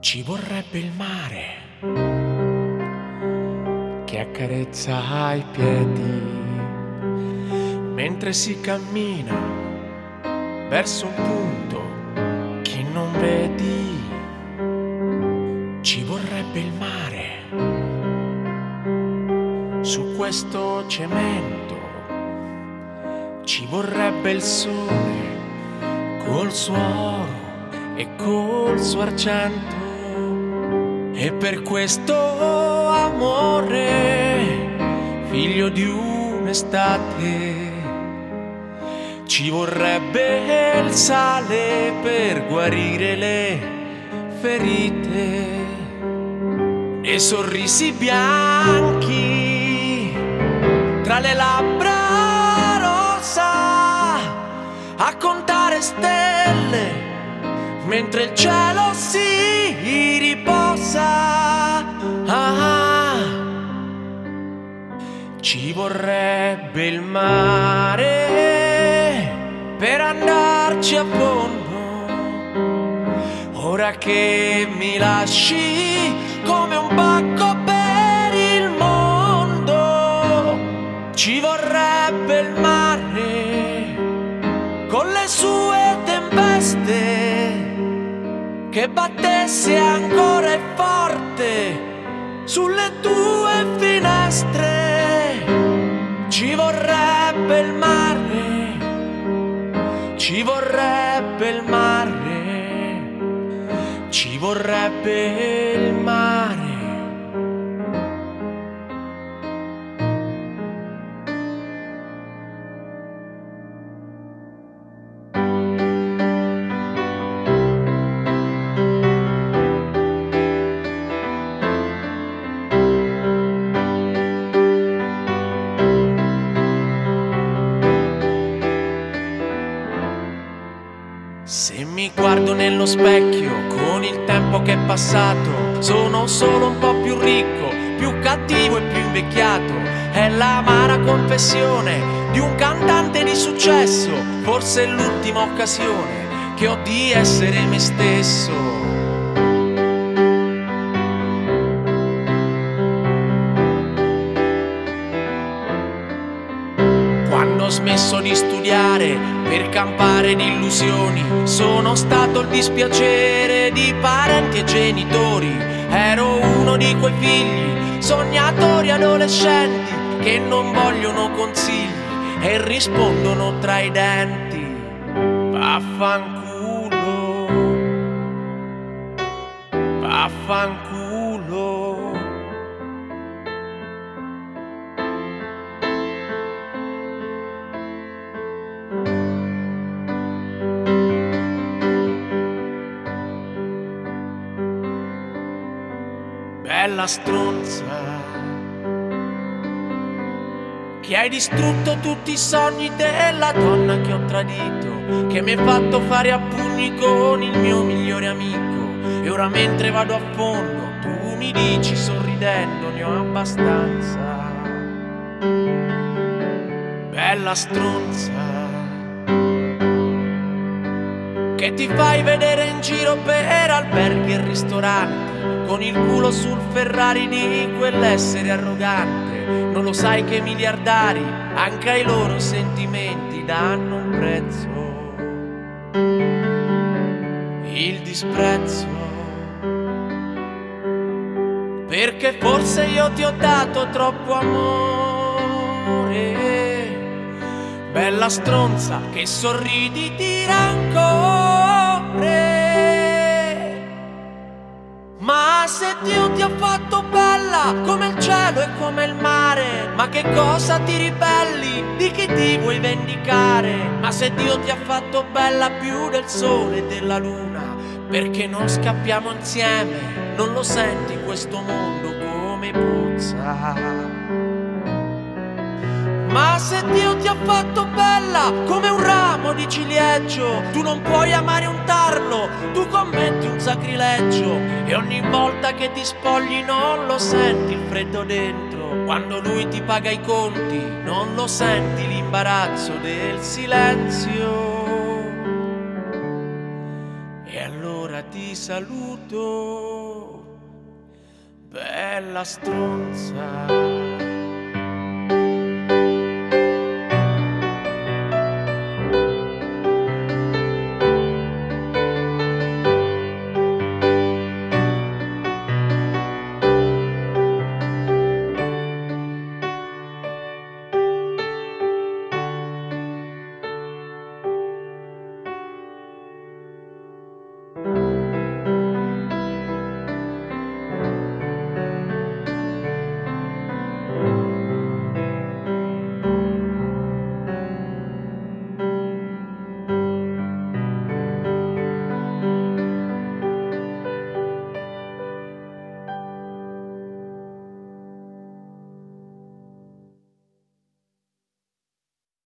Ci vorrebbe il mare che accarezza i piedi mentre si cammina verso un punto che non vedi. Ci vorrebbe il mare su questo cemento. Ci vorrebbe il sole col suo oro e col suo argento. E per questo amore, figlio di un'estate, ci vorrebbe il sale per guarire le ferite e sorrisi bianchi tra le labbra rosa a contare stelle mentre il cielo si vorrebbe il mare per andarci a fondo. Ora che mi lasci come un pacco per il mondo, ci vorrebbe il mare con le sue tempeste che battesse ancora e forte sulle tue finestre. Ci vorrebbe il mare, ci vorrebbe il mare, ci vorrebbe mi guardo nello specchio con il tempo che è passato, sono solo un po' più ricco, più cattivo e più invecchiato. È l'amara confessione di un cantante di successo, forse è l'ultima occasione che ho di essere me stesso. Ho smesso di studiare per campare di illusioni, sono stato il dispiacere di parenti e genitori. Ero uno di quei figli, sognatori adolescenti, che non vogliono consigli e rispondono tra i denti. Vaffanculo, vaffanculo. Bella stronza che hai distrutto tutti i sogni della donna che ho tradito, che mi hai fatto fare a pugni con il mio migliore amico. E ora mentre vado a fondo, tu mi dici sorridendo, ne ho abbastanza. Bella stronza che ti fai vedere in giro per alberghi e ristoranti, con il culo sul Ferrari di quell'essere arrogante. Non lo sai che i miliardari, anche ai loro sentimenti, danno un prezzo. Il disprezzo. Perché forse io ti ho dato troppo amore. Bella stronza che sorridi di rancore. Ma se Dio ti ha fatto bella come il cielo e come il mare, ma che cosa ti ribelli? Di chi ti vuoi vendicare? Ma se Dio ti ha fatto bella più del sole e della luna, perché non scappiamo insieme? Non lo senti questo mondo come puzza? Ma se Dio ti ha fatto bella come un ramo di ciliegio, tu non puoi amare un tarlo, tu commetti un sacrilegio e ogni volta che ti spogli non lo senti il freddo dentro, quando lui ti paga i conti non lo senti l'imbarazzo del silenzio. E allora ti saluto, bella stronza.